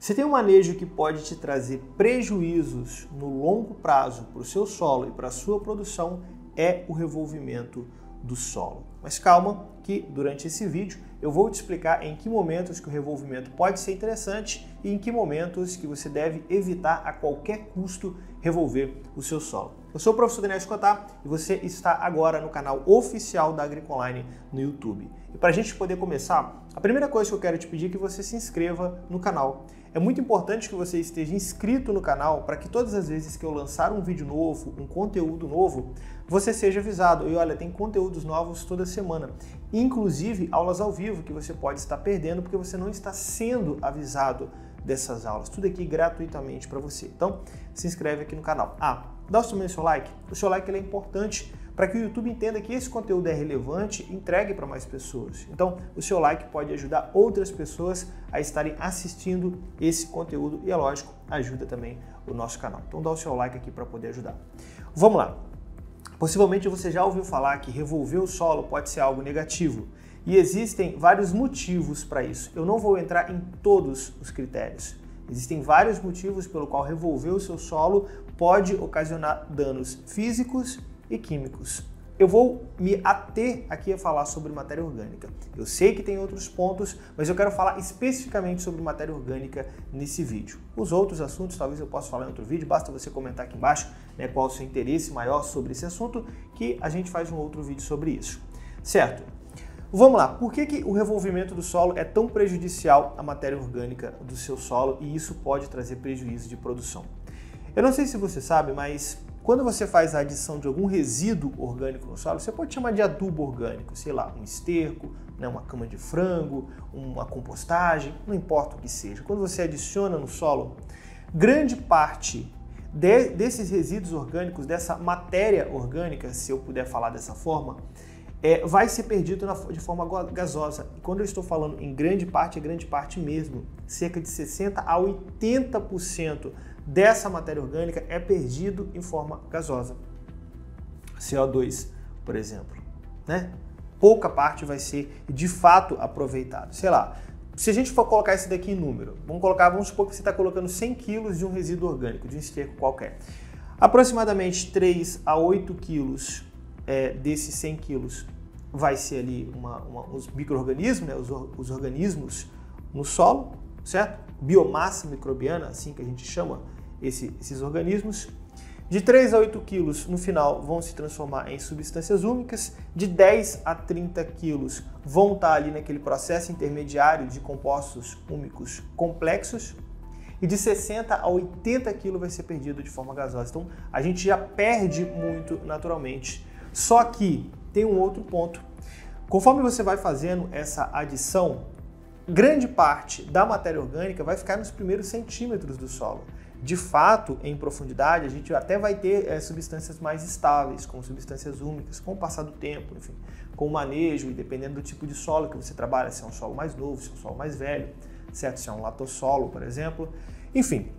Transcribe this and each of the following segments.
Se tem um manejo que pode te trazer prejuízos no longo prazo para o seu solo e para a sua produção, é o revolvimento do solo. Mas calma, que durante esse vídeo eu vou te explicar em que momentos que o revolvimento pode ser interessante e em que momentos que você deve evitar a qualquer custo revolver o seu solo. Eu sou o professor Daniel Escotar e você está agora no canal oficial da Agricoline no YouTube. E para a gente poder começar, a primeira coisa que eu quero te pedir é que você se inscreva no canal. É muito importante que você esteja inscrito no canal para que todas as vezes que eu lançar um vídeo novo, um conteúdo novo, você seja avisado. E olha, tem conteúdos novos toda semana, inclusive aulas ao vivo que você pode estar perdendo porque você não está sendo avisado dessas aulas. Tudo aqui gratuitamente para você. Então, se inscreve aqui no canal. Ah, dá também o seu like. O seu like é importante para que o YouTube entenda que esse conteúdo é relevante e entregue para mais pessoas. Então, o seu like pode ajudar outras pessoas a estarem assistindo esse conteúdo e, é lógico, ajuda também o nosso canal. Então, dá o seu like aqui para poder ajudar. Vamos lá. Possivelmente você já ouviu falar que revolver o solo pode ser algo negativo. E existem vários motivos para isso. Eu não vou entrar em todos os critérios. Existem vários motivos pelo qual revolver o seu solo pode ocasionar danos físicos e químicos. Eu vou me ater aqui a falar sobre matéria orgânica. Eu sei que tem outros pontos, mas eu quero falar especificamente sobre matéria orgânica nesse vídeo. Os outros assuntos talvez eu possa falar em outro vídeo, basta você comentar aqui embaixo né, qual o seu interesse maior sobre esse assunto, que a gente faz um outro vídeo sobre isso. Certo? Vamos lá, por que, que o revolvimento do solo é tão prejudicial à matéria orgânica do seu solo e isso pode trazer prejuízo de produção? Eu não sei se você sabe, mas quando você faz a adição de algum resíduo orgânico no solo, você pode chamar de adubo orgânico, sei lá, um esterco, né, uma cama de frango, uma compostagem, não importa o que seja. Quando você adiciona no solo, grande parte de, desses resíduos orgânicos, dessa matéria orgânica, se eu puder falar dessa forma, é, vai ser perdido na, de forma gasosa. E quando eu estou falando em grande parte, é grande parte mesmo. Cerca de 60 a 80% dessa matéria orgânica é perdido em forma gasosa. CO2, por exemplo. Né? Pouca parte vai ser de fato aproveitado. Sei lá, se a gente for colocar isso daqui em número, vamos colocar, vamos supor que você está colocando 100 quilos de um resíduo orgânico, de um esterco qualquer. Aproximadamente 3 a 8 quilos é, desses 100 quilos vai ser ali uma, uma, os micro-organismos, né, os, os organismos no solo, certo? Biomassa microbiana, assim que a gente chama esse, esses organismos. De 3 a 8 quilos, no final, vão se transformar em substâncias úmicas. De 10 a 30 quilos vão estar ali naquele processo intermediário de compostos úmicos complexos. E de 60 a 80 quilos vai ser perdido de forma gasosa. Então, a gente já perde muito naturalmente. Só que tem um outro ponto. Conforme você vai fazendo essa adição, grande parte da matéria orgânica vai ficar nos primeiros centímetros do solo. De fato, em profundidade, a gente até vai ter é, substâncias mais estáveis, como substâncias úmicas, com o passar do tempo, enfim, com o manejo e dependendo do tipo de solo que você trabalha, se é um solo mais novo, se é um solo mais velho, certo? Se é um latossolo, por exemplo. Enfim,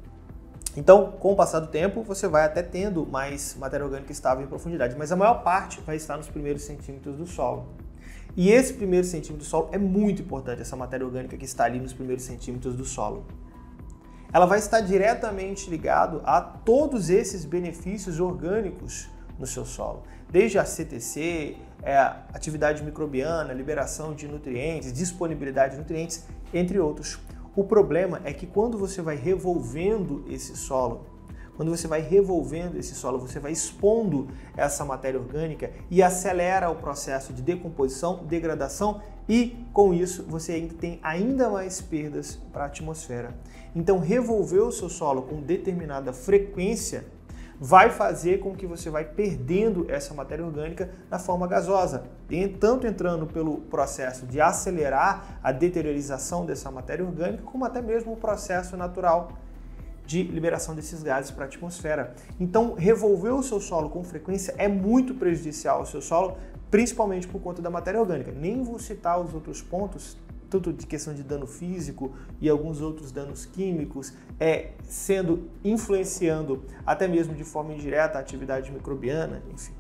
então, com o passar do tempo, você vai até tendo mais matéria orgânica estável em profundidade, mas a maior parte vai estar nos primeiros centímetros do solo. E esse primeiro centímetro do solo é muito importante, essa matéria orgânica que está ali nos primeiros centímetros do solo. Ela vai estar diretamente ligado a todos esses benefícios orgânicos no seu solo, desde a CTC, é, atividade microbiana, liberação de nutrientes, disponibilidade de nutrientes, entre outros. O problema é que quando você vai revolvendo esse solo, quando você vai revolvendo esse solo, você vai expondo essa matéria orgânica e acelera o processo de decomposição, degradação e com isso você tem ainda mais perdas para a atmosfera. Então, revolver o seu solo com determinada frequência vai fazer com que você vai perdendo essa matéria orgânica na forma gasosa, tanto entrando pelo processo de acelerar a deteriorização dessa matéria orgânica, como até mesmo o processo natural de liberação desses gases para a atmosfera. Então, revolver o seu solo com frequência é muito prejudicial ao seu solo, principalmente por conta da matéria orgânica. Nem vou citar os outros pontos, tanto de questão de dano físico e alguns outros danos químicos, é sendo influenciando até mesmo de forma indireta a atividade microbiana, enfim,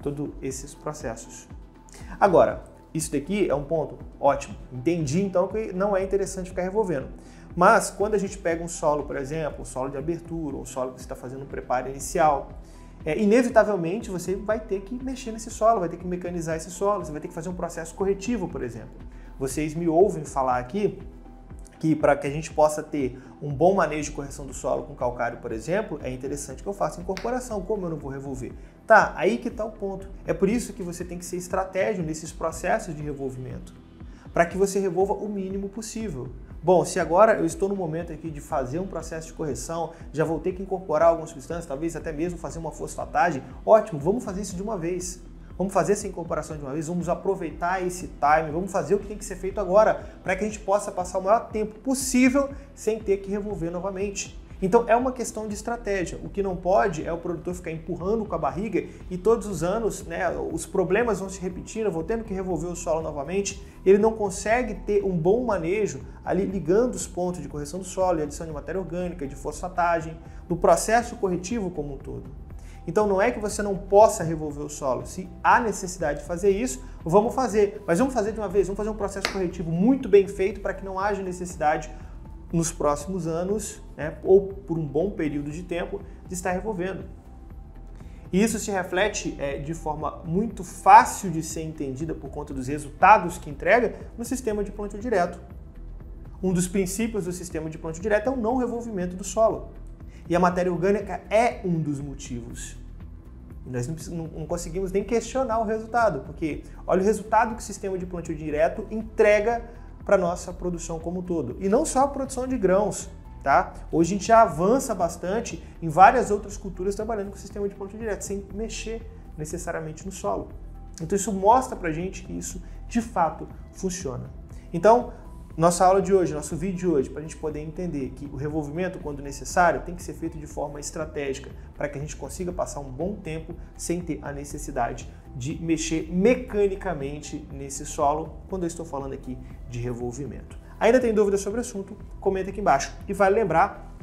todos esses processos. Agora, isso daqui é um ponto ótimo. Entendi então que não é interessante ficar revolvendo. Mas quando a gente pega um solo, por exemplo, um solo de abertura, um solo que você está fazendo um preparo inicial, é, inevitavelmente você vai ter que mexer nesse solo, vai ter que mecanizar esse solo, você vai ter que fazer um processo corretivo, por exemplo. Vocês me ouvem falar aqui que para que a gente possa ter um bom manejo de correção do solo com calcário, por exemplo, é interessante que eu faça incorporação. Como eu não vou revolver? Tá, aí que está o ponto. É por isso que você tem que ser estratégico nesses processos de revolvimento, para que você revolva o mínimo possível. Bom, se agora eu estou no momento aqui de fazer um processo de correção, já vou ter que incorporar algumas substâncias, talvez até mesmo fazer uma fosfatagem, ótimo, vamos fazer isso de uma vez. Vamos fazer essa incorporação de uma vez, vamos aproveitar esse time, vamos fazer o que tem que ser feito agora, para que a gente possa passar o maior tempo possível sem ter que revolver novamente. Então é uma questão de estratégia. O que não pode é o produtor ficar empurrando com a barriga e todos os anos né, os problemas vão se repetindo, vou tendo que revolver o solo novamente. Ele não consegue ter um bom manejo ali ligando os pontos de correção do solo, de adição de matéria orgânica, de fosfatagem, do processo corretivo como um todo. Então não é que você não possa revolver o solo. Se há necessidade de fazer isso, vamos fazer. Mas vamos fazer de uma vez, vamos fazer um processo corretivo muito bem feito para que não haja necessidade nos próximos anos, né, ou por um bom período de tempo, de estar revolvendo. E isso se reflete é, de forma muito fácil de ser entendida por conta dos resultados que entrega no sistema de plantio direto. Um dos princípios do sistema de plantio direto é o não revolvimento do solo. E a matéria orgânica é um dos motivos. Nós não, não conseguimos nem questionar o resultado, porque olha o resultado que o sistema de plantio direto entrega para nossa produção como um todo. E não só a produção de grãos, tá? Hoje a gente já avança bastante em várias outras culturas trabalhando com o sistema de plantio direto, sem mexer necessariamente no solo. Então isso mostra para a gente que isso de fato funciona. Então, nossa aula de hoje, nosso vídeo de hoje, para a gente poder entender que o revolvimento, quando necessário, tem que ser feito de forma estratégica, para que a gente consiga passar um bom tempo sem ter a necessidade de mexer mecanicamente nesse solo, quando eu estou falando aqui de revolvimento. Ainda tem dúvidas sobre o assunto? Comenta aqui embaixo. E vale lembrar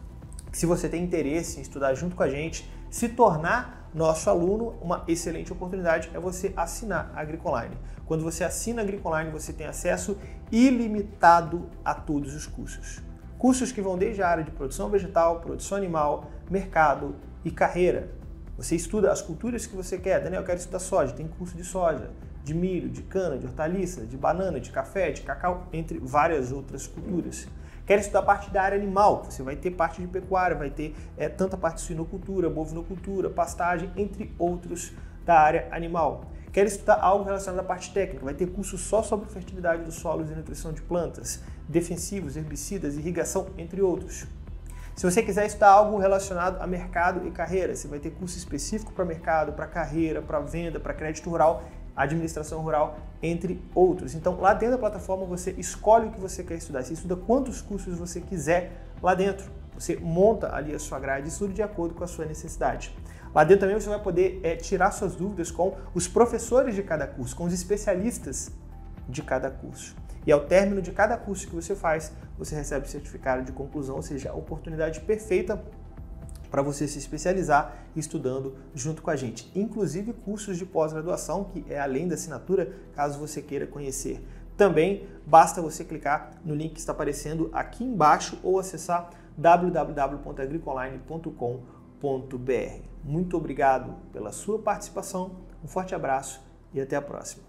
que se você tem interesse em estudar junto com a gente, se tornar nosso aluno, uma excelente oportunidade é você assinar a Agricoline. Quando você assina a Agricoline, você tem acesso ilimitado a todos os cursos. Cursos que vão desde a área de produção vegetal, produção animal, mercado e carreira. Você estuda as culturas que você quer. Daniel, eu quero estudar soja. Tem curso de soja, de milho, de cana, de hortaliça, de banana, de café, de cacau, entre várias outras culturas. Quer estudar parte da área animal? Você vai ter parte de pecuária, vai ter é, tanta parte de suinocultura, bovinocultura, pastagem, entre outros da área animal. Quer estudar algo relacionado à parte técnica? Vai ter curso só sobre fertilidade dos solos e nutrição de plantas, defensivos, herbicidas, irrigação, entre outros. Se você quiser estudar algo relacionado a mercado e carreira, você vai ter curso específico para mercado, para carreira, para venda, para crédito rural, administração rural, entre outros. Então, lá dentro da plataforma, você escolhe o que você quer estudar. Você estuda quantos cursos você quiser lá dentro. Você monta ali a sua grade e estuda de acordo com a sua necessidade. Lá dentro também você vai poder é, tirar suas dúvidas com os professores de cada curso, com os especialistas de cada curso. E ao término de cada curso que você faz, você recebe o certificado de conclusão, ou seja, a oportunidade perfeita para você se especializar estudando junto com a gente. Inclusive cursos de pós-graduação, que é além da assinatura, caso você queira conhecer. Também basta você clicar no link que está aparecendo aqui embaixo ou acessar www.agricoline.com.br. Muito obrigado pela sua participação, um forte abraço e até a próxima.